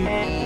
man.